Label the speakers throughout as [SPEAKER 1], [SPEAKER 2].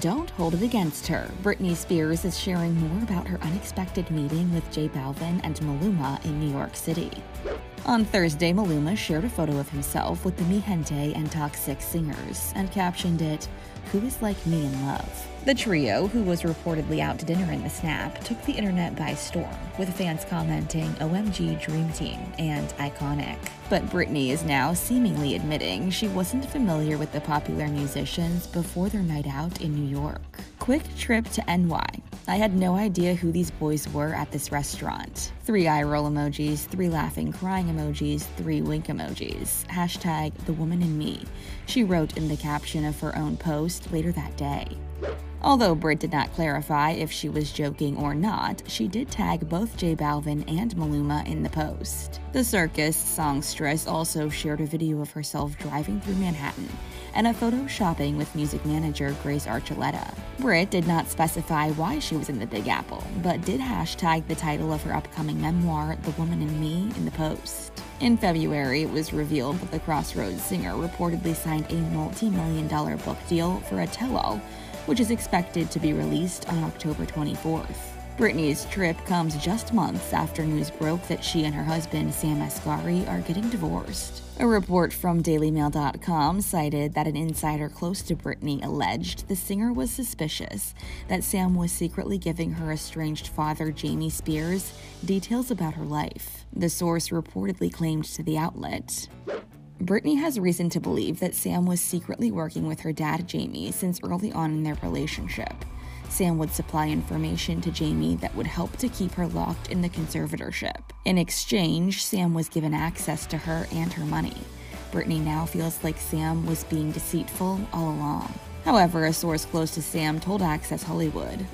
[SPEAKER 1] Don't hold it against her. Britney Spears is sharing more about her unexpected meeting with J Balvin and Maluma in New York City. On Thursday, Maluma shared a photo of himself with the Mi Gente and Toxic singers and captioned it, Who is like me in love? The trio, who was reportedly out to dinner in the snap, took the internet by storm, with fans commenting OMG Dream Team and iconic. But Britney is now seemingly admitting she wasn't familiar with the popular musicians before their night out in New York. Quick trip to NY. I had no idea who these boys were at this restaurant. Three eye roll emojis, three laughing crying emojis, three wink emojis. Hashtag the woman in me, she wrote in the caption of her own post later that day. Although Brit did not clarify if she was joking or not, she did tag both J Balvin and Maluma in the post. The circus songstress also shared a video of herself driving through Manhattan and a photo shopping with music manager Grace Archuleta. Brit did not specify why she was in the Big Apple, but did hashtag the title of her upcoming memoir, The Woman in Me, in the post. In February, it was revealed that the Crossroads singer reportedly signed a multi million dollar book deal for a tell all which is expected to be released on October 24th. Britney's trip comes just months after news broke that she and her husband, Sam Asghari, are getting divorced. A report from DailyMail.com cited that an insider close to Britney alleged the singer was suspicious that Sam was secretly giving her estranged father, Jamie Spears, details about her life. The source reportedly claimed to the outlet Britney has reason to believe that Sam was secretly working with her dad, Jamie, since early on in their relationship. Sam would supply information to Jamie that would help to keep her locked in the conservatorship. In exchange, Sam was given access to her and her money. Britney now feels like Sam was being deceitful all along. However, a source close to Sam told Access Hollywood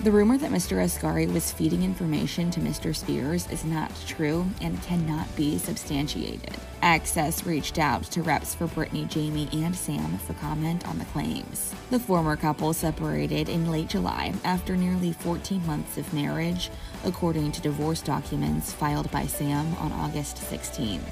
[SPEAKER 1] the rumor that Mr. Asghari was feeding information to Mr. Spears is not true and cannot be substantiated. Access reached out to reps for Britney, Jamie, and Sam for comment on the claims. The former couple separated in late July after nearly 14 months of marriage, according to divorce documents filed by Sam on August 16.